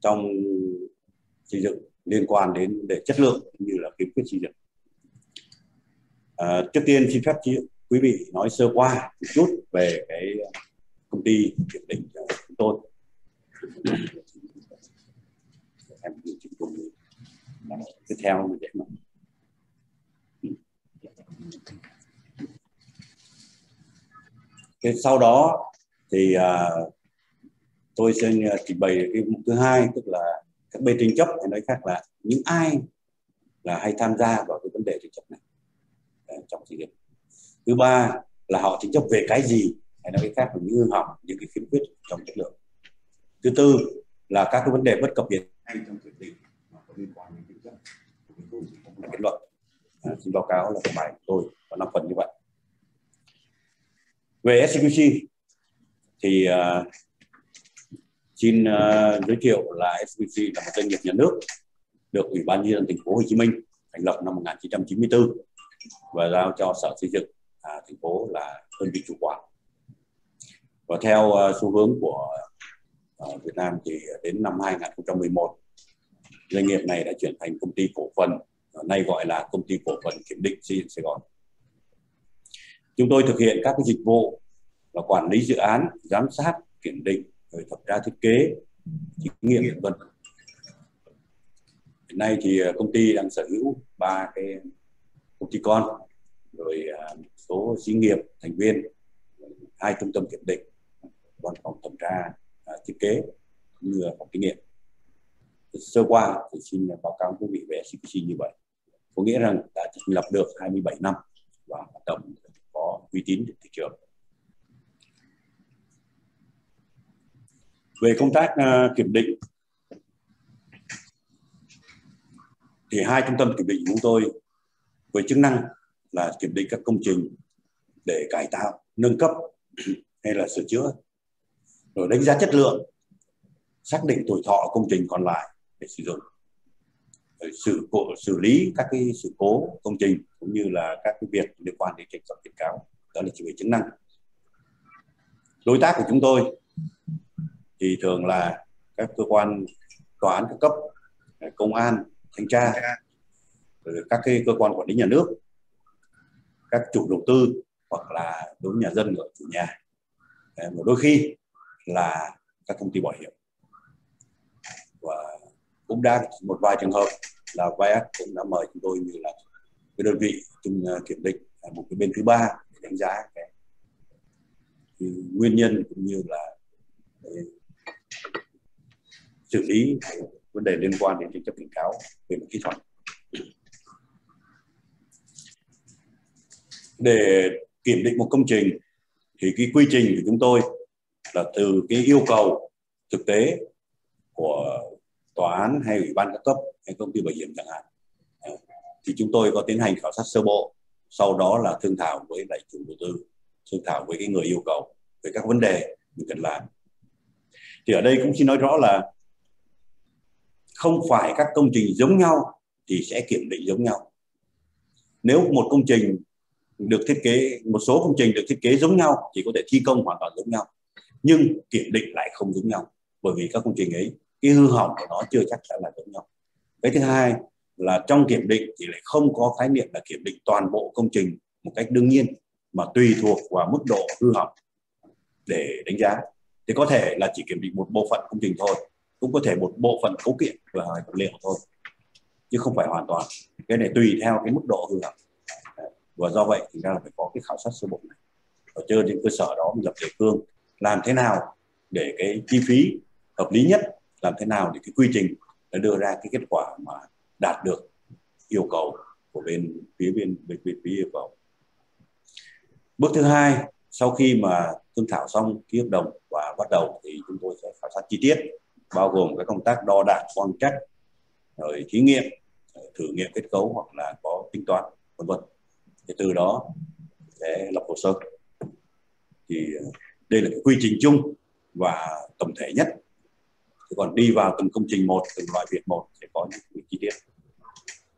trong xây dựng liên quan đến để chất lượng cũng như là kiếm quyết xây dựng. À, trước tiên xin phép quý vị nói sơ qua một chút về cái công ty kiểm định của chúng tôi. Em tiếp theo để mà cái sau đó thì uh, tôi sẽ à, trình bày cái mục thứ hai tức là các bên tranh chấp hay nói khác là những ai là hay tham gia vào cái vấn đề tranh chấp này. Trong sự nghiệp thứ ba là họ tranh chấp về cái gì hay nói khác là những hư hỏng những cái khiếm khuyết trong chất lượng. Thứ tư là các cái vấn đề bất cập hiện nay trong quyết định mà có liên quan đến tranh chấp. Kết luận à, xin báo cáo là bài của tôi có năm phần như vậy. Về SCQC thì uh, xin uh, giới thiệu là SCQC là một doanh nghiệp nhà nước được Ủy ban nhân dân thành phố Hồ Chí Minh thành lập năm 1994 và giao cho Sở Xây dựng à, thành phố là đơn vị chủ quản. Và theo uh, xu hướng của uh, Việt Nam thì đến năm 2011 doanh nghiệp này đã chuyển thành công ty cổ phần nay gọi là công ty cổ phần kiểm định xây dựng Sài Gòn. Chúng tôi thực hiện các cái dịch vụ và quản lý dự án, giám sát, kiểm định, rồi thẩm tra thiết kế, thí nghiệm vân vân. Hiện nay thì à, công ty đang sở hữu ba cái công ty con, rồi à, một số xí nghiệp thành viên, hai trung tâm kiểm định, văn phòng thẩm tra à, thiết kế cũng như phòng thí nghiệm. Sơ qua thì xin báo cáo quý vị về CPC như vậy. Có nghĩa rằng đã thành lập được 27 năm và hoạt động có uy tín trên thị trường. Về công tác uh, kiểm định thì hai trung tâm kiểm định của chúng tôi với chức năng là kiểm định các công trình để cải tạo nâng cấp hay là sửa chữa. Rồi đánh giá chất lượng xác định tuổi thọ công trình còn lại để sử dụng. Rồi xử xử lý các cái sự cố công trình cũng như là các cái việc liên quan đến trách nhiệm cáo đó là chỉ về chức năng. Đối tác của chúng tôi thì thường là các cơ quan tòa án các cấp công an thanh tra các cái cơ quan quản lý nhà nước các chủ đầu tư hoặc là đối với nhà dân ở chủ nhà. Một đôi khi là các công ty bảo hiểm. Và cũng đã một vài trường hợp là VAS cũng đã mời chúng tôi như là cái đơn vị chung à, kiểm định à, một cái bên thứ ba để đánh giá cái, cái nguyên nhân cũng như là xử lý vấn đề liên quan đến tranh chấp cảnh cáo về mặt kỹ thuật. Để kiểm định một công trình thì cái quy trình của chúng tôi là từ cái yêu cầu thực tế của tòa án hay ủy ban các cấp hay công ty bảo hiểm chẳng hạn. Thì chúng tôi có tiến hành khảo sát sơ bộ, sau đó là thương thảo với lại chủ đầu tư, thương thảo với cái người yêu cầu về các vấn đề mình cần làm. Thì ở đây cũng xin nói rõ là không phải các công trình giống nhau thì sẽ kiểm định giống nhau. Nếu một công trình được thiết kế, một số công trình được thiết kế giống nhau thì có thể thi công hoàn toàn giống nhau, nhưng kiểm định lại không giống nhau, bởi vì các công trình ấy, cái hư hỏng của nó chưa chắc sẽ là giống nhau. Cái thứ hai là trong kiểm định thì lại không có khái niệm là kiểm định toàn bộ công trình một cách đương nhiên, mà tùy thuộc vào mức độ hư hỏng để đánh giá. Thì có thể là chỉ kiểm định một bộ phận công trình thôi cũng có thể một bộ phận cấu kiện và vật liệu thôi chứ không phải hoàn toàn. Cái này tùy theo cái mức độ hư hỏng. Và do vậy thì ra là phải có cái khảo sát sơ bộ này. Ở trên trên cơ sở đó mình lập đề cương làm thế nào để cái chi phí hợp lý nhất làm thế nào để cái quy trình để đưa ra cái kết quả mà đạt được yêu cầu của bên phía bên bên, bên phía yêu cầu. Bước thứ hai sau khi mà thương thảo xong ký hợp đồng và bắt đầu thì chúng tôi sẽ khảo sát chi tiết bao gồm các công tác đo đạc, quan trắc, rồi thí nghiệm thử nghiệm kết cấu hoặc là có tính toán, vân vân. Thì từ đó sẽ lập hồ sơ. Thì ờ, đây là cái quy trình chung và tổng thể nhất. Thì còn đi vào từng công trình một, từng loại việc một sẽ có những chi tiết.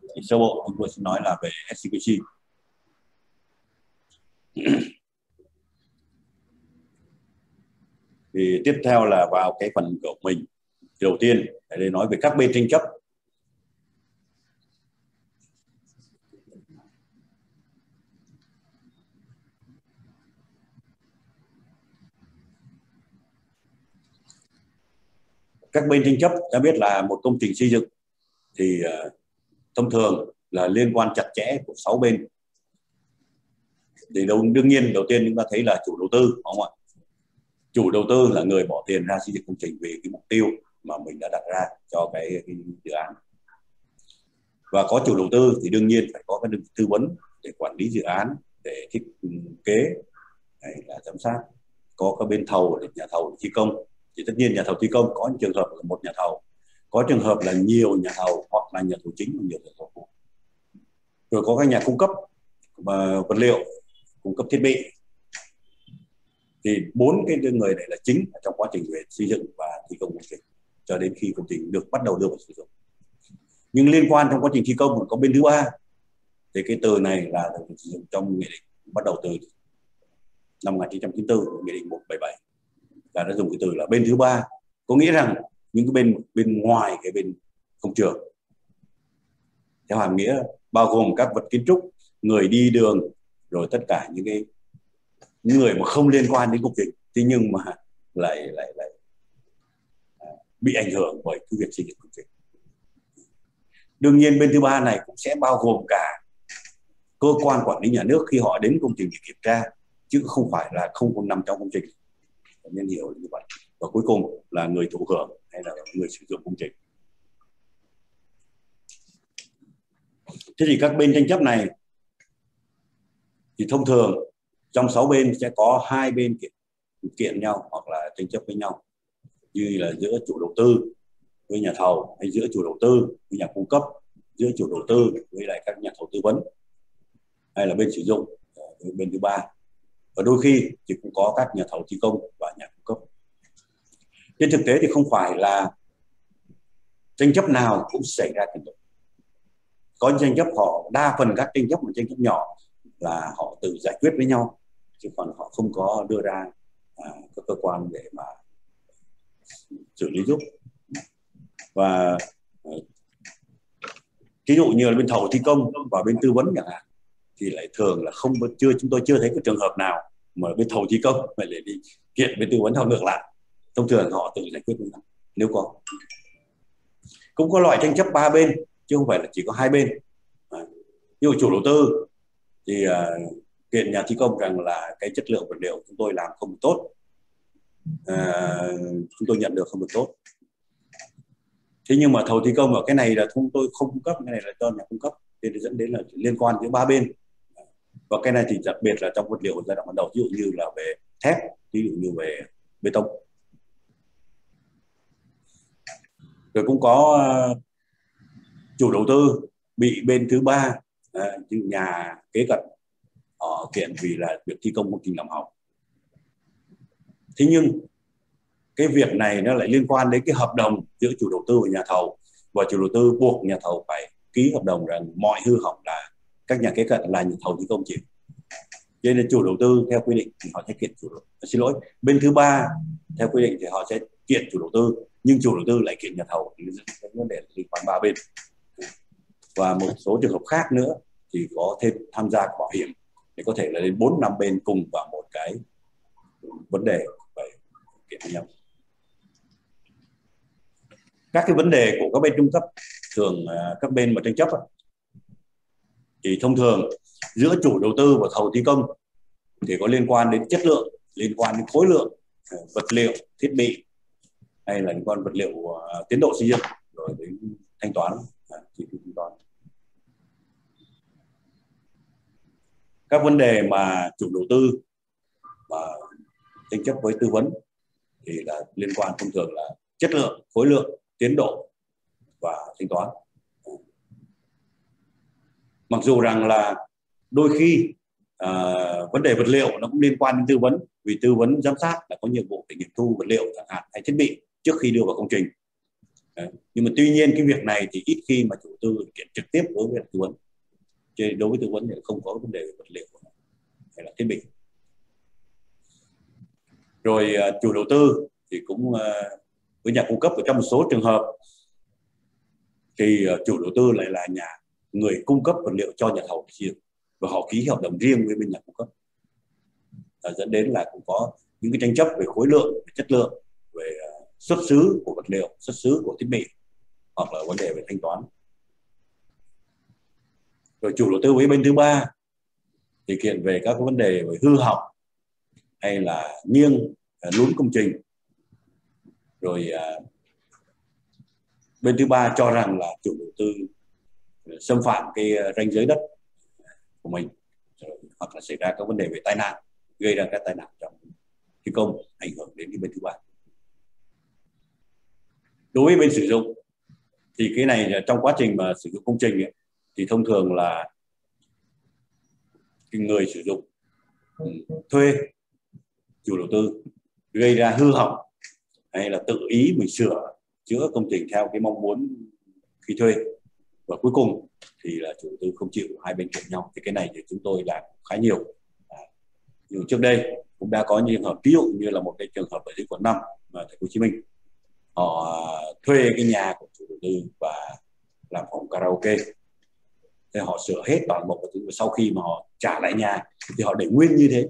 Thì sơ bộ chúng tôi sẽ nói là về SCPC thì tiếp theo là vào cái phần của mình đầu tiên để nói về các bên tranh chấp. Các bên tranh chấp ta biết là một công trình xây dựng thì uh, thông thường là liên quan chặt chẽ của sáu bên. Thì đương nhiên đầu tiên chúng ta thấy là chủ đầu tư đúng không ạ? Chủ đầu tư là người bỏ tiền ra xây dựng công trình vì cái mục tiêu mà mình đã đặt ra cho cái, cái dự án. Và có chủ đầu tư thì đương nhiên phải có cái đơn tư vấn để quản lý dự án để thiết kế hay là giám sát. Có các bên thầu để nhà thầu thi công. Thì tất nhiên nhà thầu thi công có những trường hợp là một nhà thầu có trường hợp là nhiều nhà thầu hoặc là nhà thầu chính và nhiều nhà thầu phụ. Rồi có các nhà cung cấp và vật liệu cung cấp thiết bị. Thì bốn cái người này là chính trong quá trình về xây dựng và thi công công trình cho đến khi công trình được bắt đầu đưa vào sử dụng. Nhưng liên quan trong quá trình thi công, có bên thứ ba, thì cái từ này là được sử dụng trong nghị định bắt đầu từ năm 1994 nghị định 177 là đã dùng cái từ là bên thứ ba. Có nghĩa rằng những cái bên bên ngoài cái bên công trường. Theo hàm nghĩa bao gồm các vật kiến trúc, người đi đường, rồi tất cả những cái những người mà không liên quan đến công trình. Thế nhưng mà lại lại lại bị ảnh hưởng bởi cái việc xây dựng công trình. Đương nhiên bên thứ ba này cũng sẽ bao gồm cả cơ quan quản lý nhà nước khi họ đến công trình để kiểm tra chứ không phải là không nằm trong công trình. Nên hiểu như vậy. Và cuối cùng là người thụ hưởng hay là người sử dụng công trình. Thế thì các bên tranh chấp này thì thông thường trong sáu bên sẽ có hai bên kiện, kiện nhau hoặc là tranh chấp với nhau như là giữa chủ đầu tư với nhà thầu hay giữa chủ đầu tư với nhà cung cấp giữa chủ đầu tư với lại các nhà thầu tư vấn hay là bên sử dụng ờ, với bên thứ ba. Và đôi khi thì cũng có các nhà thầu thi công và nhà cung cấp. Trên thực tế thì không phải là tranh chấp nào cũng xảy ra tình chấp có tranh chấp họ đa phần các tranh chấp mà tranh chấp nhỏ là họ tự giải quyết với nhau chứ còn họ không có đưa ra à, các cơ quan để mà xử lý giúp. Và ờ, ví dụ như là bên thầu thi công và bên tư vấn chẳng hạn thì lại thường là không chưa chúng tôi chưa thấy cái trường hợp nào mà bên thầu thi công phải để đi kiện bên tư vấn theo ngược lại. Thông thường họ tự giải quyết với nhau nếu có. Cũng có loại tranh chấp ba bên chứ không phải là chỉ có hai bên. À, như chủ đầu tư thì uh, kiện nhà thi công rằng là cái chất lượng vật liệu chúng tôi làm không tốt Ờ, chúng tôi nhận được không được tốt. Thế nhưng mà thầu thi công ở cái này là chúng tôi không cung cấp, cái này là cho nhà cung cấp thì dẫn đến là liên quan giữa ba bên. Và cái này thì đặc biệt là trong vật liệu giai đoạn ban đầu, ví dụ như là về thép, ví dụ như về bê tông. Rồi cũng có ờ, chủ đầu tư bị bên thứ ba ờ, nhà kế cận, họ kiện vì là việc thi công công trình làm hỏng thế nhưng, cái việc này nó lại liên quan đến cái hợp đồng giữa chủ đầu tư và nhà thầu. Và chủ đầu tư buộc nhà thầu phải ký hợp đồng rằng mọi hư hỏng là các nhà kế cận là nhà thầu thi công chịu cho nên chủ đầu tư theo quy định thì họ sẽ kiện chủ đầu tư. Xin lỗi, bên thứ ba theo quy định thì họ sẽ kiện chủ đầu tư, nhưng chủ đầu tư lại kiện nhà thầu. Thì vấn đề liên quan ba bên. Và một số trường hợp khác nữa thì có thêm tham gia bảo hiểm thì có thể là đến bốn năm bên cùng vào một cái vấn đề kiện nhau các cái vấn đề của các bên trung cấp, thường các bên mà tranh chấp thì thông thường giữa chủ đầu tư và thầu thi công thì có liên quan đến chất lượng, liên quan đến khối lượng à, vật liệu, thiết bị, hay là liên quan vật liệu à, tiến độ xây dựng, rồi đến thanh toán à, chi phí thanh toán. Các vấn đề mà chủ đầu tư và tranh chấp với tư vấn thì là liên quan thông thường là chất lượng khối lượng tiến độ và thanh toán. Mặc dù rằng là đôi khi à, vấn đề vật liệu nó cũng liên quan đến tư vấn vì tư vấn giám sát là có nhiệm vụ để nghiệm thu vật liệu chẳng hạn hay thiết bị trước khi đưa vào công trình. Đấy. nhưng mà tuy nhiên cái việc này thì ít khi mà chủ tư kiện trực tiếp đối với tư vấn. Chứ đối với tư vấn thì không có vấn đề về vật liệu hay là thiết bị rồi à, chủ đầu tư thì cũng à, với nhà cung cấp ở trong một số trường hợp. Thì à, chủ đầu tư lại là nhà người cung cấp vật liệu cho nhà thầu riêng và họ ký hợp đồng riêng với bên nhà cung cấp. À, dẫn đến là cũng có những cái tranh chấp về khối lượng về chất lượng về xuất xứ của vật liệu xuất xứ của thiết bị hoặc là vấn đề về thanh toán. Rồi chủ đầu tư với bên thứ ba thì kiện về các vấn đề về hư hỏng hay là nghiêng à, lún công trình. Rồi à, bên thứ ba cho rằng là chủ đầu tư à, xâm phạm cái ranh giới đất của mình rồi, hoặc là xảy ra các vấn đề về tai nạn gây ra các tai nạn trong thi công ảnh hưởng đến cái bên thứ ba. Đối với bên sử dụng thì cái này trong quá trình mà sử dụng công trình ấy, thì thông thường là cái người sử dụng ừ, thuê chủ đầu tư gây ra hư hỏng hay là tự ý mình sửa chữa công trình theo cái mong muốn khi thuê. Và cuối cùng thì là chủ đầu tư không chịu hai bên cạnh nhau. Thì cái này thì chúng tôi làm khá nhiều. À, nhưng trước đây cũng đã có những trường hợp ví dụ như là một cái trường hợp ở dưới quận 5 ở thành phố Hồ Chí Minh họ thuê cái nhà của chủ đầu tư và làm phòng karaoke. Thì họ sửa hết toàn bộ và sau khi mà họ trả lại nhà thì họ để nguyên như thế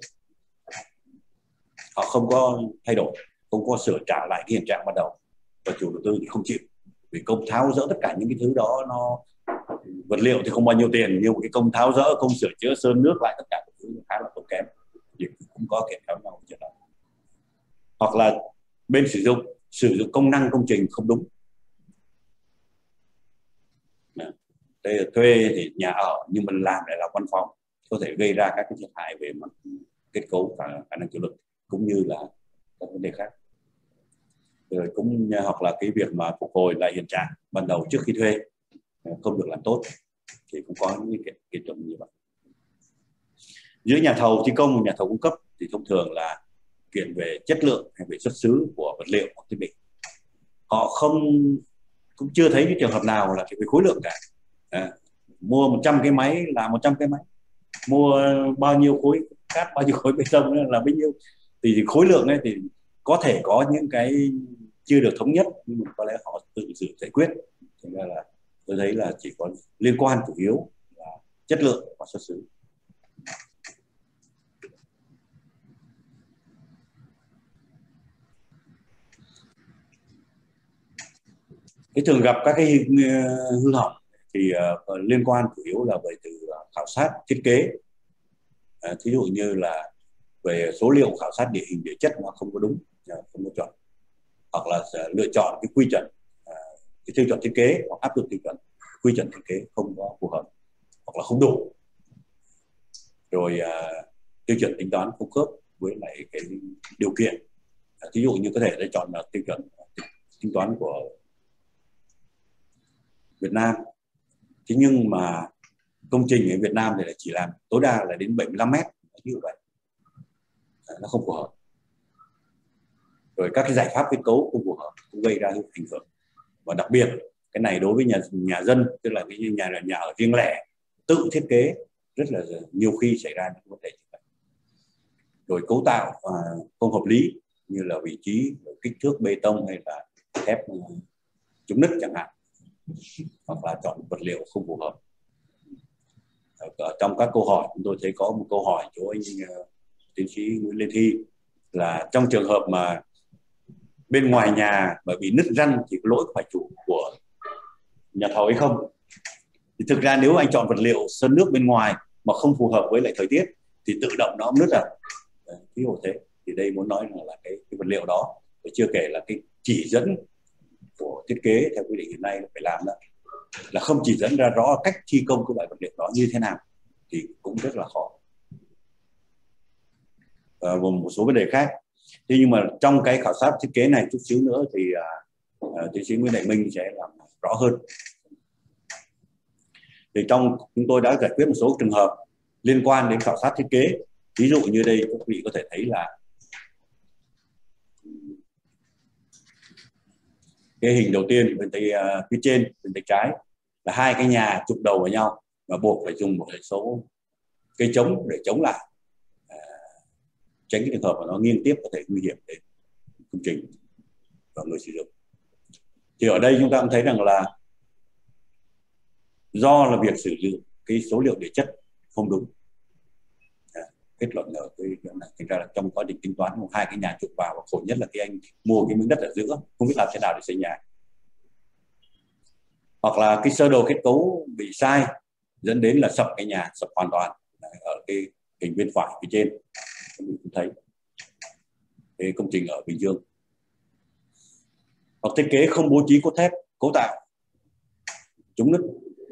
họ không có thay đổi, không có sửa trả lại cái hiện trạng ban đầu. Và chủ đầu tư thì không chịu, vì công tháo dỡ tất cả những cái thứ đó, nó vật liệu thì không bao nhiêu tiền, nhưng cái công tháo dỡ công sửa chữa, sơn nước lại tất cả các thứ khá là tốn kém. Thì cũng có kiện cáo nhau chuyện đó hoặc là bên sử dụng sử dụng công năng, công trình không đúng. Đây là thuê thì nhà ở, nhưng mình làm lại là văn phòng, có thể gây ra các cái thiệt hại về mặt kết cấu và khả năng chịu lực cũng như là các vấn đề khác. Rồi cũng hoặc là cái việc mà phục hồi lại hiện trạng ban đầu trước khi thuê à, không được làm tốt thì cũng có những cái kiện chuẩn như vậy. Giữa nhà thầu thi công và nhà thầu cung cấp thì thông thường là kiện về chất lượng hay về xuất xứ của vật liệu hoặc thiết bị. Họ không cũng chưa thấy cái trường hợp nào là về khối lượng cả. À, mua 100 cái máy là 100 cái máy. Mua bao nhiêu khối cát bao nhiêu khối bê tông là bao nhiêu thì khối lượng ấy thì có thể có những cái chưa được thống nhất nhưng mà có lẽ họ tự sự giải quyết. Thành ra là tôi thấy là chỉ có liên quan chủ yếu là chất lượng và xuất xứ. Cái thường gặp các cái ờ, hư hỏng thì uh, liên quan chủ yếu là về từ ờ, khảo sát thiết kế. Uh, thí dụ như là về số liệu khảo sát địa hình địa chất nó không có đúng à, không có chuẩn. Hoặc là lựa chọn cái quy chuẩn à, cái tiêu chuẩn thiết kế hoặc áp dụng tiêu chuẩn quy chuẩn thiết kế không có phù hợp hoặc là không đủ. Rồi uh, tiêu chuẩn tính toán không khớp với lại cái điều kiện. Ví dụ như có thể là chọn là tiêu chuẩn tính toán của Việt Nam. Thế nhưng mà công trình ở Việt Nam thì chỉ làm tối đa là đến 75 mét như vậy nó không phù hợp. Rồi các cái giải pháp kết cấu không phù hợp cũng gây ra những ảnh hưởng. Và đặc biệt cái này đối với nhà nhà dân tức là cái nhà nhà ở riêng lẻ tự thiết kế rất là nhiều khi xảy ra những vấn đề như vậy. Rồi cấu tạo à, không hợp lý như là vị trí kích thước bê tông hay là thép à, chống nứt chẳng hạn hoặc là chọn vật liệu không phù hợp. Ở trong các câu hỏi chúng tôi thấy có một câu hỏi chỗ anh uh, tiến sĩ Nguyễn Lê Thi là trong trường hợp mà bên ngoài nhà bởi vì nứt răng thì có lỗi phải chủ của nhà thầu hay không? Thì thực ra nếu anh chọn vật liệu sơn nước bên ngoài mà không phù hợp với lại thời tiết thì tự động nó nứt à ví dụ thế. Thì đây muốn nói là, là cái, cái vật liệu đó và chưa kể là cái chỉ dẫn của thiết kế theo quy định hiện nay phải làm đó. Là không chỉ dẫn ra rõ cách thi công cái loại vật liệu đó như thế nào thì cũng rất là khó. Ờ, và một số vấn đề khác. Thế nhưng mà trong cái khảo sát thiết kế này chút xíu nữa thì uh, tiến sĩ Nguyễn Đại Minh sẽ làm rõ hơn. Thì trong chúng tôi đã giải quyết một số trường hợp liên quan đến khảo sát thiết kế. Ví dụ như đây các vị có thể thấy là cái hình đầu tiên bên tay uh, phía trên bên tay trái là hai cái nhà chụp đầu vào nhau và buộc phải dùng một số cây chống để chống lại tránh cái trường hợp mà nó nghiêng tiếp có thể nguy hiểm đến công trình và người sử dụng. Thì ở đây chúng ta cũng thấy rằng là do là việc sử dụng cái số liệu địa chất không đúng. Dạ, kết luận ở cái này, thành ra là trong quá trình tính toán hai cái nhà trụ vào, và khổ nhất là cái anh mua cái miếng đất ở giữa, không biết làm thế nào để xây nhà. Hoặc là cái sơ đồ kết cấu bị sai, dẫn đến là sập cái nhà, sập hoàn toàn ở cái hình bên phải, phía trên mình cũng thấy cái công trình ở Bình Dương. Hoặc thiết kế không bố trí cốt thép cấu tạo chống nứt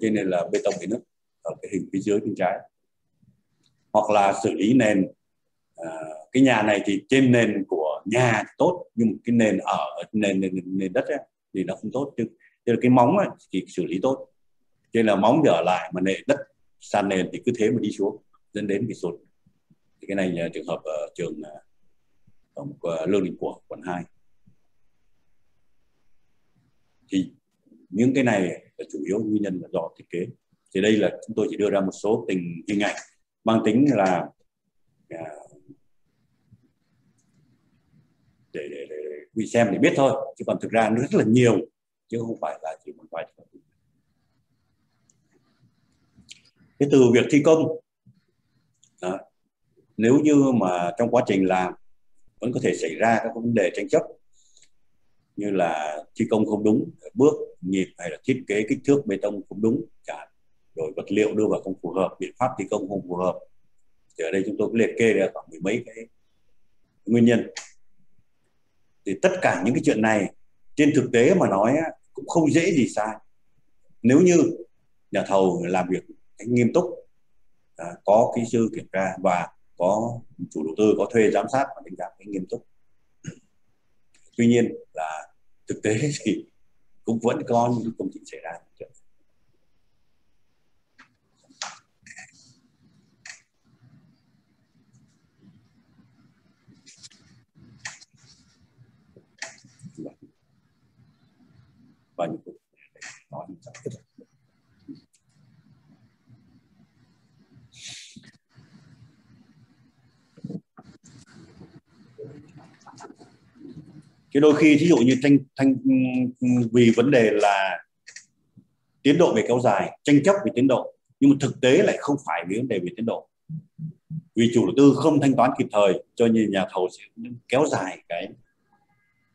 cho nên là bê tông bị nứt ở cái hình phía dưới bên trái. Hoặc là xử lý nền à, cái nhà này thì trên nền của nhà tốt nhưng cái nền ở nền nền, nền đất ấy, thì nó không tốt. Chứ tức là cái móng ấy, thì xử lý tốt. Cho nên là móng dở lại mà nền đất sàn nền thì cứ thế mà đi xuống dẫn đến bị sụt thì cái này là trường hợp ở trường ở một, lương đình của quận 2 thì những cái này là chủ yếu nguyên nhân là do thiết kế. Thì đây là chúng tôi chỉ đưa ra một số tình hình ảnh mang tính là ờ, để, để, để, để quý xem để biết thôi. Chứ còn thực ra nó rất là nhiều chứ không phải là chỉ một vài cái từ việc thi công. Đó, nếu như mà trong quá trình làm, vẫn có thể xảy ra các vấn đề tranh chấp, như là thi công không đúng, bước nhịp hay là thiết kế kích thước bê tông không đúng cả rồi vật liệu đưa vào không phù hợp, biện pháp thi công không phù hợp, thì ở đây chúng tôi cũng liệt kê ra khoảng mười mấy cái nguyên nhân. Thì tất cả những cái chuyện này, trên thực tế mà nói cũng không dễ gì sai. Nếu như nhà thầu làm việc nghiêm túc à, có kỹ sư kiểm tra và có chủ đầu tư có thuê giám sát và đánh giá cái nghiêm túc. Tuy nhiên là thực tế thì cũng vẫn có những công trình xảy ra. Và những cái nói cái đôi khi, thí dụ như tranh tranh vì vấn đề là tiến độ về kéo dài, tranh chấp về tiến độ, nhưng mà thực tế lại không phải vì vấn đề về tiến độ. Vì chủ đầu tư không thanh toán kịp thời, cho nên nhà thầu sẽ kéo dài cái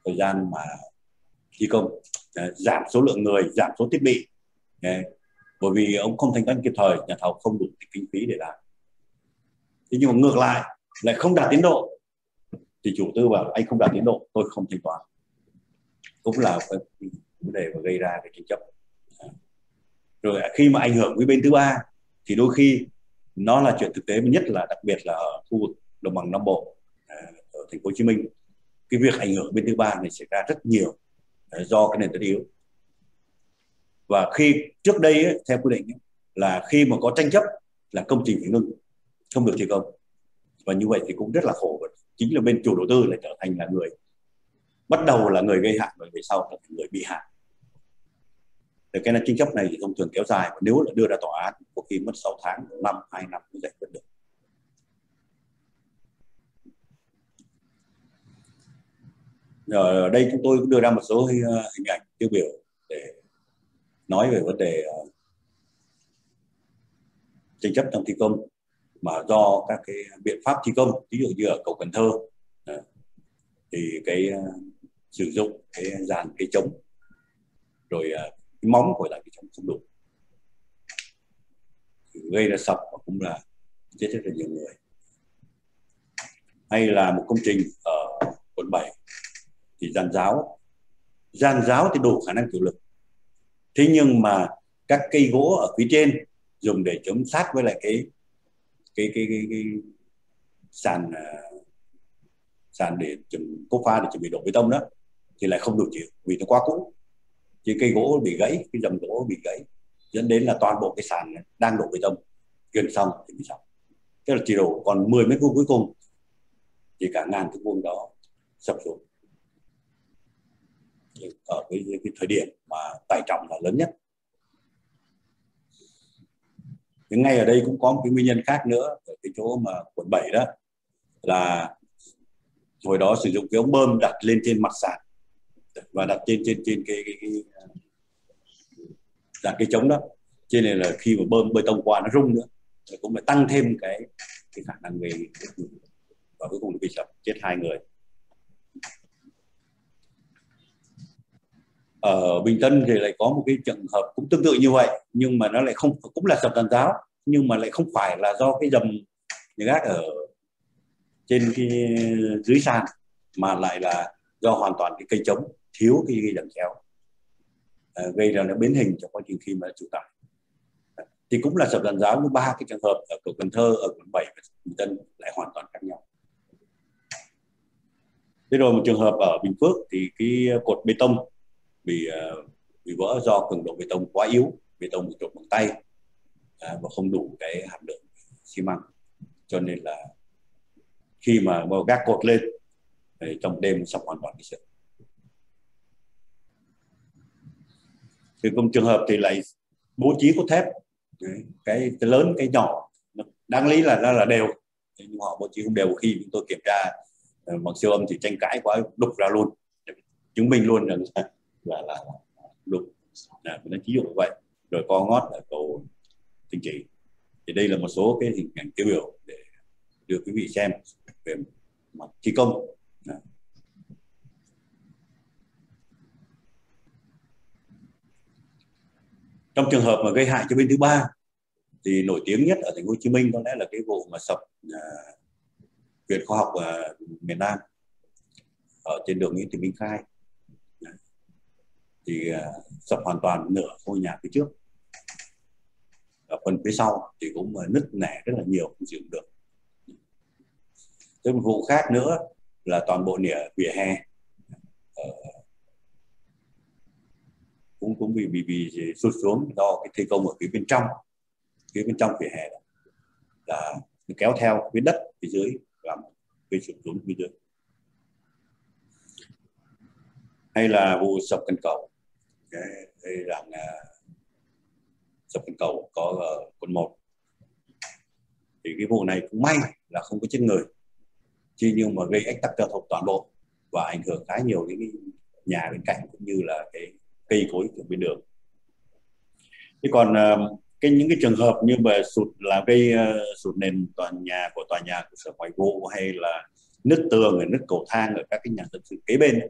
thời gian mà thi công. Giảm số lượng người, giảm số thiết bị. Bởi vì ông không thanh toán kịp thời, nhà thầu không đủ kinh phí để làm. Thế nhưng mà ngược lại lại không đạt tiến độ thì chủ tư bảo anh không đạt tiến độ tôi không thanh toán. Cũng là vấn đề mà gây ra cái tranh chấp. Rồi khi mà ảnh hưởng với bên thứ ba thì đôi khi nó là chuyện thực tế nhất là đặc biệt là ở khu vực đồng bằng nam bộ à, ở thành phố hồ chí minh. Cái việc ảnh hưởng bên thứ ba này xảy ra rất nhiều à, do cái nền đất yếu. Và khi trước đây ấy, theo quy định ấy, là khi mà có tranh chấp là công trình phải ngưng không được thi công. Và như vậy thì cũng rất là khổ chính là bên chủ đầu tư lại trở thành là người, bắt đầu là người gây hại và về sau trở thành người bị hại. Thì cái này, tranh chấp này thì thông thường kéo dài, và nếu là đưa ra tòa án, có khi mất 6 tháng, năm, hai năm mới giải quyết được. Ở đây chúng tôi cũng đưa ra một số ờ, hình ảnh, tiêu biểu để nói về vấn đề ờ, tranh chấp trong thi công mà do các cái biện pháp thi công, ví dụ như ở cầu Cần Thơ thì cái ờ, sử dụng cái dàn cái chống rồi ờ, cái móng của lại cái chống không đủ. Gây ra sập và cũng là chết rất là nhiều người. Hay là một công trình ở quận 7 thì giàn giáo giàn giáo thì đủ khả năng chịu lực. Thế nhưng mà các cây gỗ ở phía trên dùng để chống sát với lại cái cái cái cái, cái sàn uh, sàn để chuẩn cốt pha để chuẩn bị đổ bê tông đó thì lại không đủ chịu vì nó quá cũ. Thì cây gỗ bị gãy cái dầm gỗ bị gãy dẫn đến là toàn bộ cái sàn đang đổ bê tông. Gần xong thì bị sập tức là chỉ đổ còn 10 mét vuông cuối cùng thì cả ngàn thước vuông đó sập xuống. Ở cái, cái thời điểm mà tải trọng là lớn nhất. Nhưng ngay ở đây cũng có một cái nguyên nhân khác nữa ở cái chỗ mà quận 7 đó là hồi đó sử dụng cái ống bơm đặt lên trên mặt sàn và đặt trên trên trên cái cái, cái, đặt cái trống đó. Cho nên là khi mà bơm bê tông qua nó rung nữa thì cũng phải tăng thêm cái cái khả năng gây và cuối cùng bị sập chết hai người. Ở Bình Tân thì lại có một cái trường hợp cũng tương tự như vậy nhưng mà nó lại không cũng là sập tàn giáo nhưng mà lại không phải là do cái dầm nhà gác ở trên cái dưới sàn mà lại là do hoàn toàn cái cây trống thiếu cái dây dầm treo à, gây ra nó biến hình trong quá trình khi mà chịu tải. Thì cũng là sập giàn giáo như ba cái trường hợp ở cầu Cần Thơ ở quận 7 và Bình Tân lại hoàn toàn khác nhau. Thế rồi một trường hợp ở Bình Phước thì cái cột bê tông bị uh, bị vỡ do cường độ bê tông quá yếu bê tông bị trộn bằng tay uh, và không đủ cái hàm lượng xi măng. Cho nên là khi mà gác cột lên thì trong đêm sập hoàn toàn cái sự thì cùng trường hợp thì lại bố trí cốt thép cái, cái lớn cái nhỏ đáng lý là nó là đều. Nhưng họ bố trí không đều. Khi chúng tôi kiểm tra ờ, bằng siêu âm thì tranh cãi quá đục ra luôn. Chứng minh luôn rằng là và là, lục, là nó ví dụ như vậy. Rồi co ngót là cầu tinh chỉ. Thì đây là một số cái hình ảnh tiêu biểu để đưa quý vị xem về mặt thi công. Trong trường hợp mà gây hại cho bên thứ ba thì nổi tiếng nhất ở thành phố Hồ Chí Minh có lẽ là cái vụ mà sập uh, viện khoa học uh, miền Nam ở trên đường Nguyễn Thị Minh Khai thì à, sập hoàn toàn nửa ngôi nhà phía trước. Ở phần phía sau thì cũng à, nứt nẻ rất là nhiều, không chịu được. Thế một vụ khác nữa là toàn bộ nỉa, vỉa hè. Ờ, cũng cũng bị bị bị sụt xuống do cái thi công ở phía bên trong, phía bên trong vỉa hè đó. Là kéo theo phía đất phía dưới làm bị sụt xuống phía dưới. Hay là vụ sập cần cầu đây là sập cần cầu có ở quận một. Thì cái vụ này cũng may là không có chết người. Chỉ nhưng mà gây ách tắc giao thông toàn bộ và ảnh hưởng khá nhiều đến cái nhà bên cạnh cũng như là cái cây cối ở bên đường. Thế còn uh, cái những cái trường hợp như mà sụt là gây uh, sụt nền tòa nhà của tòa nhà của sở ngoại vụ hay là nứt tường nứt cầu thang ở các cái nhà dân sự kế bên ấy,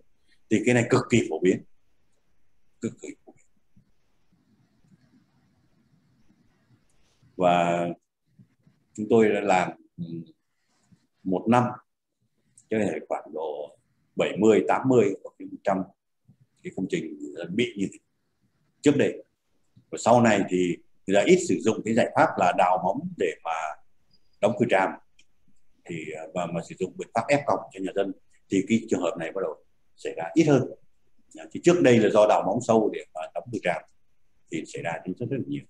thì cái này cực kỳ phổ biến cực kỳ và chúng tôi đã làm một năm, cho thể khoảng độ 70 80 hoặc trăm cái công trình bị như thế trước đây. Và sau này thì người ta ít sử dụng cái giải pháp là đào móng để mà đóng cửa tràm. Thì à, và mà sử dụng biện pháp ép cọc cho nhà dân thì cái trường hợp này bắt đầu xảy ra ít hơn. Dạ, thì trước đây là do đào móng sâu để mà đóng cửa tràm thì xảy ra thì rất rất là nhiều.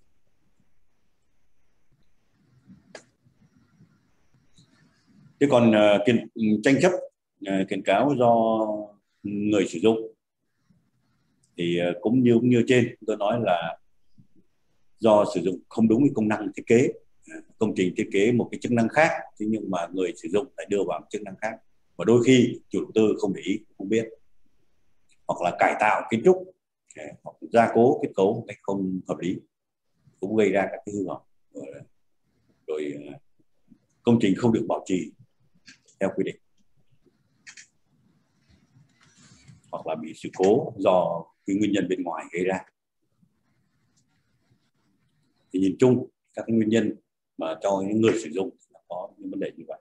Thế còn uh, kiện, tranh chấp uh, kiện cáo do người sử dụng thì uh, cũng như cũng như trên tôi nói là do sử dụng không đúng cái công năng thiết kế công trình thiết kế một cái chức năng khác thế nhưng mà người sử dụng lại đưa vào một chức năng khác. Và đôi khi chủ đầu tư không để ý không biết hoặc là cải tạo kiến trúc hoặc gia cố kết cấu một cách không hợp lý cũng gây ra các cái hư hỏng rồi, rồi ờ, công trình không được bảo trì theo quy định. Hoặc là bị sự cố do cái nguyên nhân bên ngoài gây ra. Thì nhìn chung các cái nguyên nhân mà cho những người sử dụng có những vấn đề như vậy.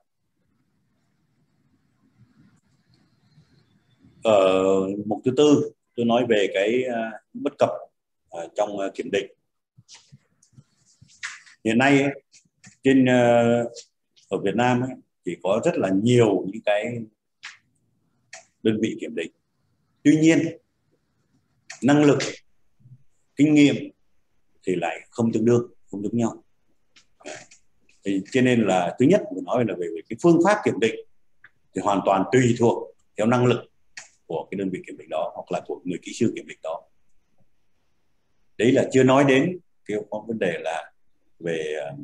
Ở mục thứ tư tôi nói về cái ờ, bất cập ờ, trong kiểm định. Hiện nay trên ở Việt Nam ấy, thì có rất là nhiều những cái đơn vị kiểm định. Tuy nhiên năng lực kinh nghiệm thì lại không tương đương không giống nhau. Thì cho nên là thứ nhất mình nói là về, về cái phương pháp kiểm định thì hoàn toàn tùy thuộc theo năng lực của cái đơn vị kiểm định đó hoặc là của người kỹ sư kiểm định đó. Đấy là chưa nói đến cái vấn đề là về ờ,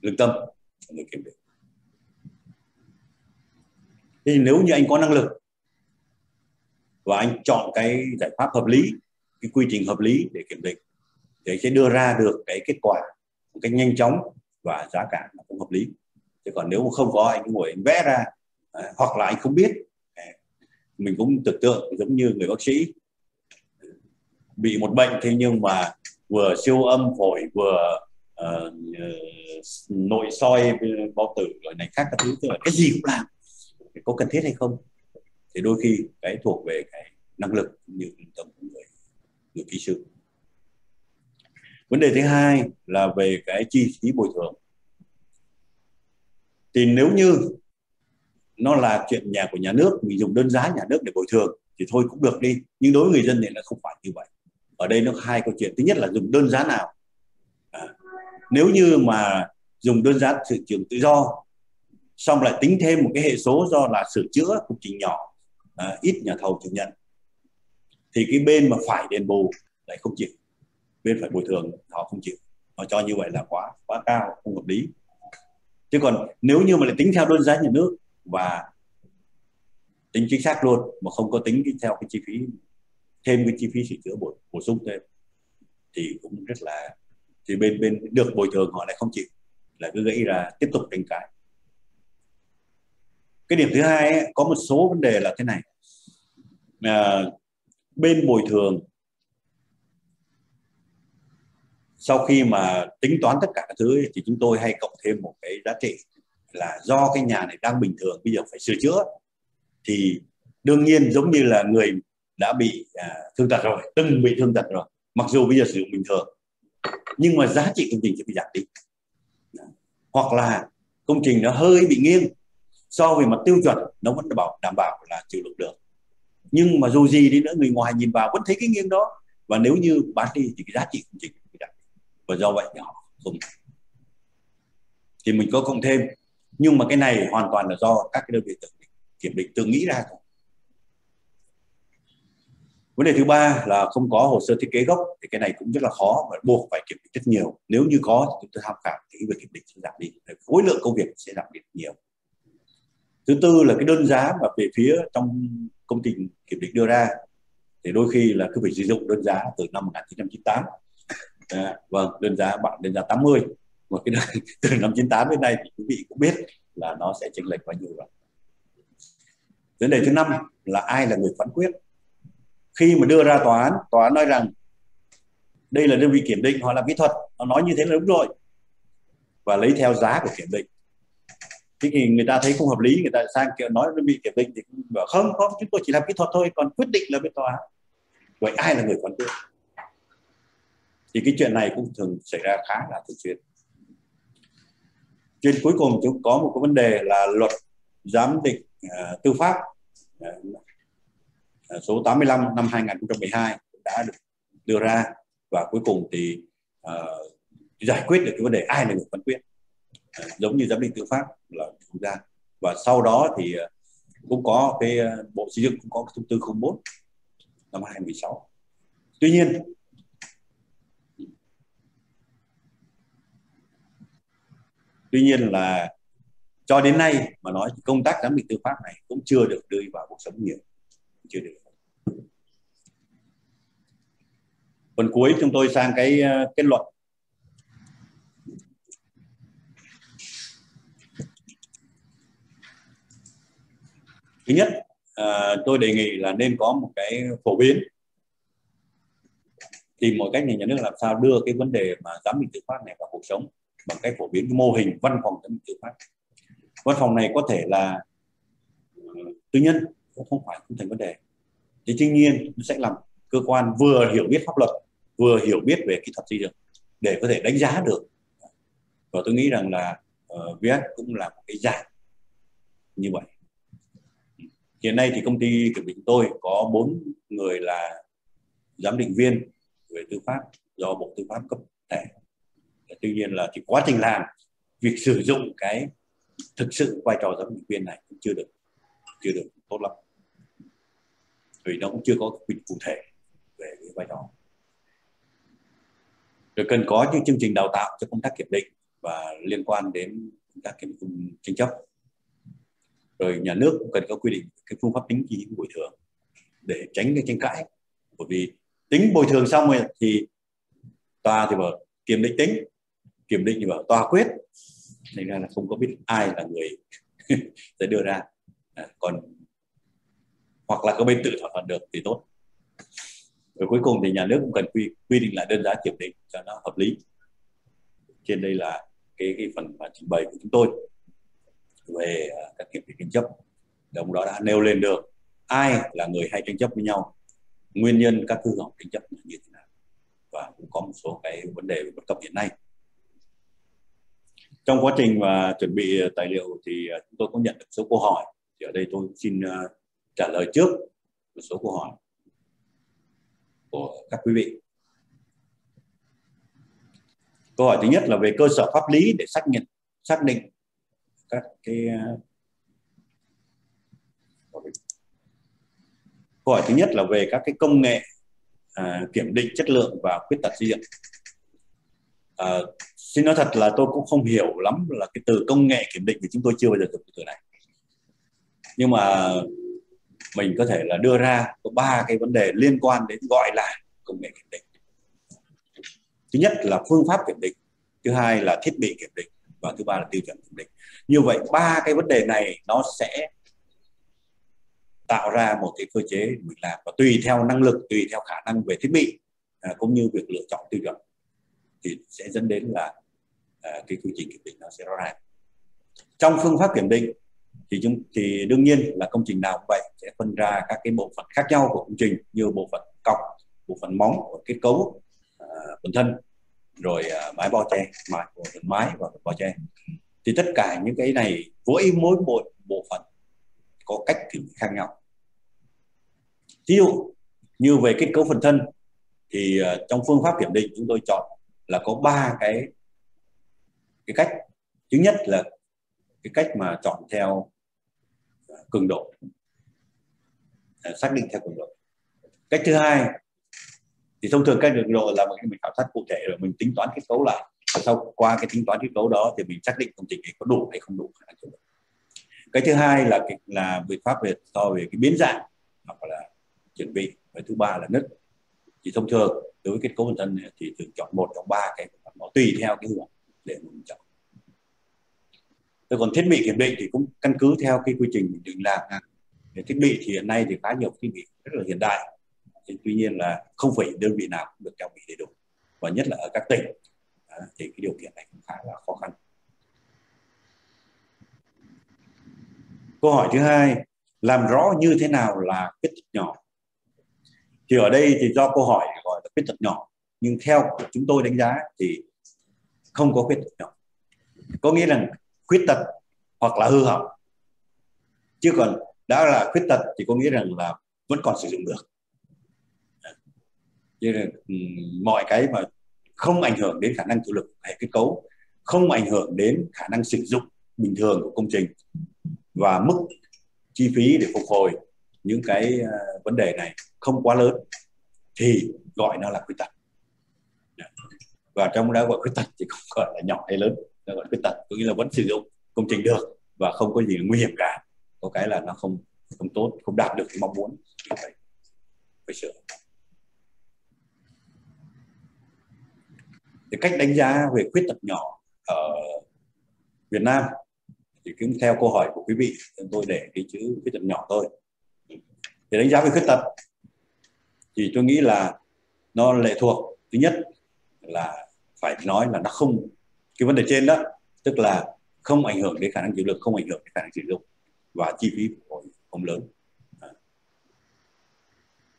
lương tâm của người kiểm định. Thì nếu như anh có năng lực và anh chọn cái giải pháp hợp lý, cái quy trình hợp lý để kiểm định để sẽ đưa ra được cái kết quả một cách nhanh chóng và giá cả nó cũng hợp lý. Chứ còn nếu không có, anh ngồi anh vẽ ra ờ, hoặc là anh không biết mình cũng tưởng tượng giống như người bác sĩ. Bị một bệnh thế nhưng mà vừa siêu âm phổi vừa uh, nội soi bao tử rồi này khác các thứ tức là cái gì cũng làm. Có cần thiết hay không? Thì đôi khi cái thuộc về cái năng lực như tâm của người người kỹ sư. Vấn đề thứ hai là về cái chi phí bồi thường. Thì nếu như nó là chuyện nhà của nhà nước mình dùng đơn giá nhà nước để bồi thường thì thôi cũng được đi. Nhưng đối với người dân thì nó không phải như vậy. Ở đây nó hai câu chuyện. Thứ nhất là dùng đơn giá nào? À, nếu như mà dùng đơn giá thị trường tự do xong lại tính thêm một cái hệ số do là sửa chữa công trình nhỏ à, ít nhà thầu chứng nhận thì cái bên mà phải đền bù lại không chịu. Bên phải bồi thường họ không chịu. Họ cho như vậy là quá quá cao không hợp lý. Chứ còn nếu như mà lại tính theo đơn giá nhà nước và tính chính xác luôn mà không có tính theo cái chi phí thêm cái chi phí sửa chữa bổ, bổ sung thêm thì cũng rất là thì bên bên được bồi thường họ lại không chịu. Là cứ nghĩ ra tiếp tục tranh cãi cái điểm thứ hai ấy, có một số vấn đề là thế này. À, bên bồi thường sau khi mà tính toán tất cả các thứ ấy, thì chúng tôi hay cộng thêm một cái giá trị là do cái nhà này đang bình thường bây giờ phải sửa chữa. Thì đương nhiên giống như là người đã bị à, thương tật rồi từng bị thương tật rồi mặc dù bây giờ sử dụng bình thường nhưng mà giá trị công trình sẽ bị giảm đi. Hoặc là công trình nó hơi bị nghiêng so với mặt tiêu chuẩn nó vẫn đảm bảo đảm bảo là chịu đựng được. Nhưng mà dù gì đi nữa người ngoài nhìn vào vẫn thấy cái nghiêng đó và nếu như bán đi thì cái giá trị công trình bị giảm và do vậy thì họ không. Thì mình có cộng thêm nhưng mà cái này hoàn toàn là do các cái đơn vị tự kiểm định tự nghĩ ra thôi. Vấn đề thứ ba là không có hồ sơ thiết kế gốc thì cái này cũng rất là khó và buộc phải kiểm định rất nhiều. Nếu như có thì chúng tôi tham khảo thì việc kiểm định sẽ giảm đi. Khối lượng công việc sẽ giảm đi nhiều. Thứ tư là cái đơn giá mà về phía trong công trình kiểm định đưa ra thì đôi khi là cứ phải sử dụng đơn giá từ năm 1998 à, vâng đơn giá bạn đơn giá 80 một cái đời từ năm 98 đến nay thì quý vị cũng biết là nó sẽ chênh lệch bao nhiêu rồi. Vấn đề thứ năm là ai là người phán quyết? Khi mà đưa ra tòa án tòa án nói rằng đây là đơn vị kiểm định hoặc là kỹ thuật, nó nói như thế là đúng rồi. Và lấy theo giá của kiểm định. Thế thì người ta thấy không hợp lý, người ta sang kiểu nói đơn vị kiểm định thì bảo, không không, chúng tôi chỉ làm kỹ thuật thôi, còn quyết định là bên tòa án. Vậy ai là người phán quyết? Thì cái chuyện này cũng thường xảy ra khá là thường xuyên trên cuối cùng chúng có một cái vấn đề là luật giám định uh, tư pháp uh, số 85 năm 2012 đã được đưa ra và cuối cùng thì uh, giải quyết được cái vấn đề ai là người phán quyết. Uh, giống như giám định tư pháp là chúng gia và sau đó thì uh, cũng có cái uh, bộ xây dựng cũng có cái thông tư 04 năm 2016 tuy nhiên tuy nhiên là cho đến nay mà nói công tác giám định tư pháp này cũng chưa được đưa vào cuộc sống nhiều chưa được. Phần cuối chúng tôi sang cái ờ, kết luận. Thứ nhất à, tôi đề nghị là nên có một cái phổ biến. Tìm mọi cách để nhà nước làm sao đưa cái vấn đề mà giám định tư pháp này vào cuộc sống bằng cách phổ biến cái mô hình văn phòng tâm định tư pháp. Văn phòng này có thể là ờ, tư nhân cũng không phải không thành vấn đề. Thì tuy nhiên nó sẽ làm cơ quan vừa hiểu biết pháp luật vừa hiểu biết về kỹ thuật xây dựng để có thể đánh giá được. Và tôi nghĩ rằng là ờ, uh, VS cũng là một cái dạng như vậy. Hiện nay thì công ty kiểm định tôi có bốn người là giám định viên về tư pháp do bộ tư pháp cấp thẻ tuy nhiên là thì quá trình làm, việc sử dụng cái thực sự vai trò giám định viên này cũng chưa được chưa được tốt lắm. Vì nó cũng chưa có quy định cụ thể về cái vai trò. Rồi cần có những chương trình đào tạo cho công tác kiểm định và liên quan đến công tác kiểm định tranh chấp. Rồi nhà nước cũng cần có quy định cái phương pháp tính chi bồi thường để tránh cái tranh cãi. Bởi vì tính bồi thường xong rồi thì tòa thì bảo kiểm định tính kiểm định thì bảo tòa quyết. Nên ra là không có biết ai là người sẽ đưa ra. À, còn hoặc là các bên tự thỏa thuận được thì tốt. Rồi cuối cùng thì nhà nước cũng cần quy quy định lại đơn giá kiểm định cho nó hợp lý. Trên đây là cái cái phần mà trình bày của chúng tôi về à, các kiểm định tranh chấp. Đồng đó đã nêu lên được ai là người hay tranh chấp với nhau nguyên nhân các hư hỏng tranh chấp là như thế nào. Và cũng có một số cái vấn đề bất cập hiện nay trong quá trình và chuẩn bị ờ, tài liệu thì ờ, chúng tôi có nhận được số câu hỏi. Thì ở đây tôi xin ờ, trả lời trước một số câu hỏi của các quý vị. Câu hỏi thứ nhất là về cơ sở pháp lý để xác nhận xác định các cái câu hỏi thứ nhất là về các cái công nghệ à, kiểm định chất lượng và khuyết tật xây dựng. À, xin nói thật là tôi cũng không hiểu lắm là cái từ công nghệ kiểm định thì chúng tôi chưa bao giờ dùng cái từ này. Nhưng mà mình có thể là đưa ra có ba cái vấn đề liên quan đến gọi là công nghệ kiểm định. Thứ nhất là phương pháp kiểm định thứ hai là thiết bị kiểm định và thứ ba là tiêu chuẩn kiểm định. Như vậy ba cái vấn đề này nó sẽ tạo ra một cái cơ chế mình làm và tùy theo năng lực tùy theo khả năng về thiết bị à, cũng như việc lựa chọn tiêu chuẩn thì sẽ dẫn đến là À, cái quy trình kiểm định nó sẽ rõ ràng. Trong phương pháp kiểm định thì chúng thì đương nhiên là công trình nào cũng vậy sẽ phân ra các cái bộ phận khác nhau của công trình như bộ phận cọc bộ phận móng của kết cấu à, phần thân rồi à, mái bao che mái của phần mái và bao che thì tất cả những cái này với mỗi bộ bộ phận có cách kiểm khác nhau. Ví dụ như về kết cấu phần thân thì uh, trong phương pháp kiểm định chúng tôi chọn là có ba cái cái cách thứ nhất là cái cách mà chọn theo à, cường độ à, xác định theo cường độ. Cách thứ hai thì thông thường cách cường độ là mình khảo sát cụ thể rồi mình tính toán kết cấu lại. Sau qua cái tính toán kết cấu đó thì mình xác định công trình này có đủ hay không đủ. Khả năng chịu cái thứ hai là cái, là biện pháp về so về cái biến dạng hoặc là chuẩn bị. Và thứ ba là nứt. Thì thông thường đối với kết cấu bản thân thì thường chọn một trong ba cái nó tùy theo cái hướng để mình chọn. Thế còn thiết bị kiểm định thì cũng căn cứ theo cái quy trình mình định làm để thiết bị thì hiện nay thì khá nhiều thiết bị rất là hiện đại. Thì tuy nhiên là không phải đơn vị nào cũng được trang bị đầy đủ, và nhất là ở các tỉnh. Thì cái điều kiện này cũng khá là khó khăn. Câu hỏi thứ hai, làm rõ như thế nào là khuyết tật nhỏ? Thì ở đây thì do câu hỏi gọi là khuyết tật nhỏ, nhưng theo chúng tôi đánh giá thì không có khuyết tật nhỏ. Có nghĩa là khuyết tật hoặc là hư hỏng. Chứ còn đã là khuyết tật thì có nghĩa rằng là vẫn còn sử dụng được. Như là ừ, mọi cái mà không ảnh hưởng đến khả năng chịu lực hệ kết cấu, không ảnh hưởng đến khả năng sử dụng bình thường của công trình và mức chi phí để phục hồi những cái ờ, vấn đề này không quá lớn thì gọi nó là khuyết tật. Và trong đó gọi khuyết tật thì không gọi là nhỏ hay lớn nó gọi khuyết tật, có nghĩa là vẫn sử dụng công trình được và không có gì nguy hiểm cả. Có cái là nó không không tốt, không đạt được cái mong muốn. Thì phải phải sửa. Thì cách đánh giá về khuyết tật nhỏ ở Việt Nam thì cũng theo câu hỏi của quý vị tôi để cái chữ khuyết tật nhỏ thôi. Để đánh giá về khuyết tật thì tôi nghĩ là nó lệ thuộc. Thứ nhất là phải nói là nó không cái vấn đề trên đó, tức là không ảnh hưởng đến khả năng chịu lực, không ảnh hưởng đến khả năng sử dụng và chi phí của không lớn. À.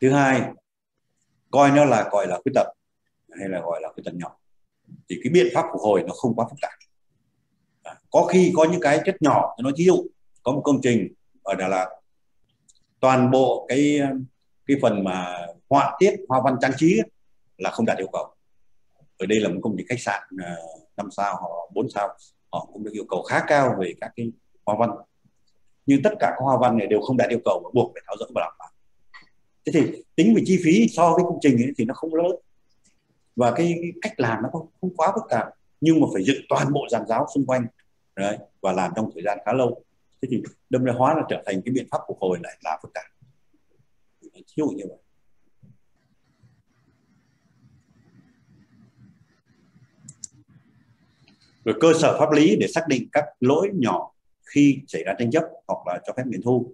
Thứ hai, coi nó là, gọi là khuyết tật hay là gọi là khuyết tật nhỏ, thì cái biện pháp phục hồi nó không quá phức tạp. À, có khi có những cái chất nhỏ, nó ví dụ có một công trình ở Đà Lạt, toàn bộ cái cái phần mà họa tiết, hoa văn trang trí là không đạt yêu cầu ở đây là một công ty khách sạn ờ, năm sao họ bốn sao họ cũng được yêu cầu khá cao về các cái hoa văn. Nhưng tất cả các hoa văn này đều không đạt yêu cầu và buộc phải tháo rỡ và làm lại. Thế thì tính về chi phí so với công trình ấy thì nó không lớn. Và cái, cái cách làm nó không, không quá phức tạp nhưng mà phải dựng toàn bộ giàn giáo xung quanh đấy và làm trong thời gian khá lâu. Thế thì đâm ra hóa là trở thành cái biện pháp phục hồi lại là phức tạp. Ví dụ như vậy. Rồi cơ sở pháp lý để xác định các lỗi nhỏ khi xảy ra tranh chấp hoặc là cho phép nghiệm thu.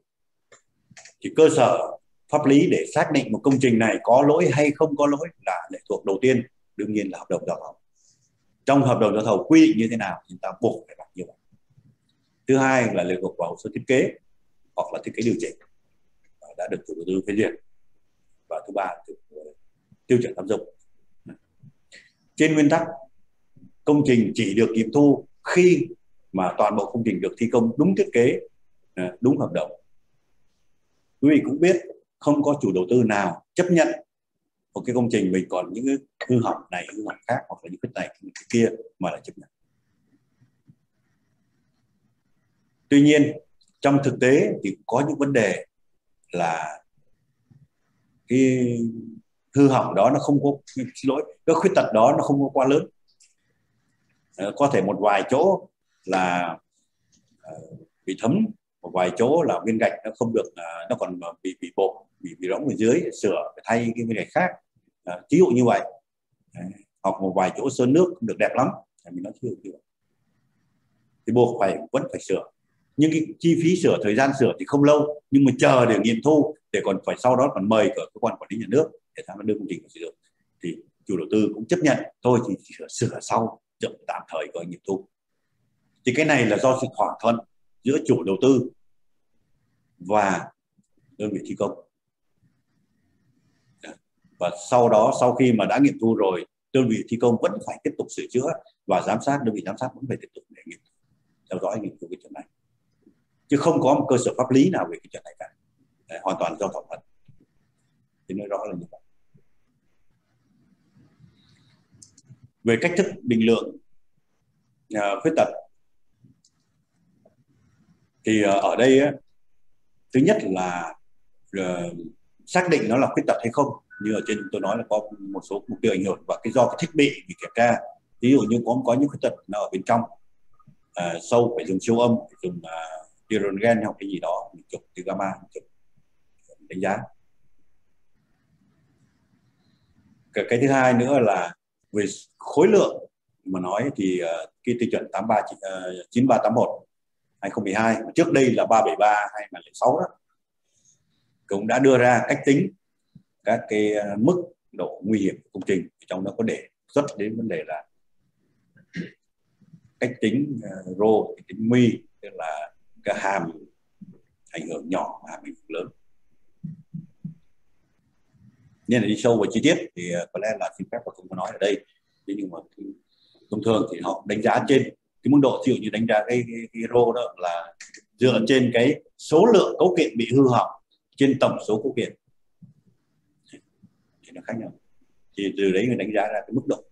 Thì cơ sở pháp lý để xác định một công trình này có lỗi hay không có lỗi là lệ thuộc đầu tiên, đương nhiên là hợp đồng giao thầu. Trong hợp đồng giao thầu quy định như thế nào chúng ta buộc phải làm như vậy. Thứ hai là lệ thuộc vào hồ sơ thiết kế hoặc là thiết kế điều chỉnh đã được chủ đầu tư phê duyệt. Và thứ ba là tiêu chuẩn áp dụng. Trên nguyên tắc công trình chỉ được nghiệm thu khi mà toàn bộ công trình được thi công đúng thiết kế à, đúng hợp đồng. Quý vị cũng biết không có chủ đầu tư nào chấp nhận một cái công trình mình còn những cái hư hỏng này, hư hỏng khác hoặc là những cái này, cái kia mà lại chấp nhận. Tuy nhiên, trong thực tế thì có những vấn đề là cái hư hỏng đó nó không có, xin lỗi, cái khuyết tật đó nó không có quá lớn. Ờ, có thể một vài chỗ là ờ, bị thấm một vài chỗ là viên gạch nó không được ờ, nó còn bị bị bột bị bị rỗng ở dưới sửa phải thay cái viên gạch khác. Ví dụ như vậy. Hoặc một vài chỗ sơn nước không được đẹp lắm. Mình nói chưa chưa thì buộc phải vẫn phải sửa. Nhưng cái chi phí sửa thời gian sửa thì không lâu nhưng mà chờ để nghiệm thu để còn phải sau đó còn mời cơ quan quản lý nhà nước để tham đưa công trình vào sử dụng. Thì chủ đầu tư cũng chấp nhận thôi thì sửa, sửa sau chậm tạm thời có nghiệm thu. Thì cái này là do sự thỏa thuận giữa chủ đầu tư và đơn vị thi công. Và sau đó sau khi mà đã nghiệm thu rồi đơn vị thi công vẫn phải tiếp tục sửa chữa và giám sát đơn vị giám sát vẫn phải tiếp tục để nghiệm theo dõi nghiệm thu cái chuyện này. Chứ không có một cơ sở pháp lý nào về cái chuyện này cả. Đấy, hoàn toàn do thỏa thuận. Thì nói rõ là như vậy. Về cách thức định lượng uh, khuyết tật. Thì uh, ở đây uh, thứ nhất là uh, xác định nó là khuyết tật hay không. Như ở trên tôi nói là có một số mục tiêu ảnh hưởng và cái do cái thiết bị bị kiểm tra. Ví dụ như có có những khuyết tật nó ở bên trong à, sâu phải dùng siêu âm phải dùng uh, Tirongen hoặc cái gì đó mình chụp từ gamma mình chụp đánh giá. Cái, cái thứ hai nữa là về khối lượng mà nói thì uh, cái tiêu chuẩn 83 uh, 9381 2012 trước đây là 373 2006 đó cũng đã đưa ra cách tính các cái ờ, mức độ nguy hiểm của công trình trong đó có để rất đến vấn đề là cách tính ờ, uh, rô cách tính nguy tức là cái hàm ảnh hưởng nhỏ hàm ảnh hưởng lớn nên là đi sâu vào chi tiết thì ờ, có lẽ là xin phép và không có nói ở đây. Thế nhưng mà thông thường thì họ đánh giá trên cái mức độ ví dụ như đánh giá cái, cái, cái rô đó là dựa trên cái số lượng cấu kiện bị hư hỏng trên tổng số cấu kiện. Thì nó khác nhau. Thì từ đấy người đánh giá ra cái mức độ.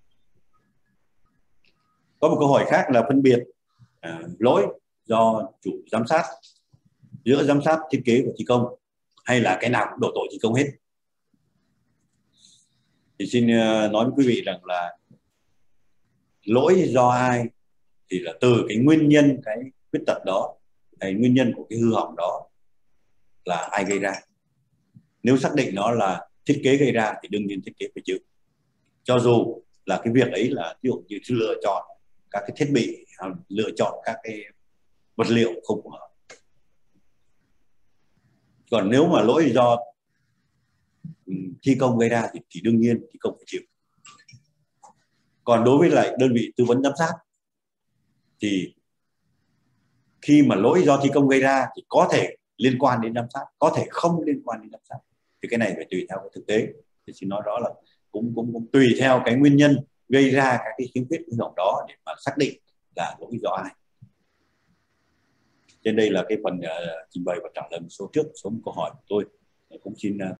Có một câu hỏi khác là phân biệt à, lỗi do chủ giám sát giữa giám sát thiết kế và thi công hay là cái nào cũng đổ tội thi công hết? Thì xin ờ, nói với quý vị rằng là lỗi do ai thì là từ cái nguyên nhân, cái khuyết tật đó hay nguyên nhân của cái hư hỏng đó là ai gây ra. Nếu xác định nó là thiết kế gây ra thì đương nhiên thiết kế phải chịu. Cho dù là cái việc ấy là ví dụ như lựa chọn các cái thiết bị à, lựa chọn các cái vật liệu không phù hợp. Còn nếu mà lỗi do thi công gây ra thì, thì đương nhiên thi công phải chịu. Còn đối với lại đơn vị tư vấn giám sát thì khi mà lỗi do thi công gây ra thì có thể liên quan đến giám sát có thể không liên quan đến giám sát. Thì cái này phải tùy theo cái thực tế. Thì xin nói đó là cũng cũng, cũng tùy theo cái nguyên nhân gây ra các cái khiếm khuyết hư hỏng đó để mà xác định là lỗi do ai. Trên đây là cái phần uh, trình bày và trả lời một số trước số một câu hỏi của tôi. Cũng xin uh,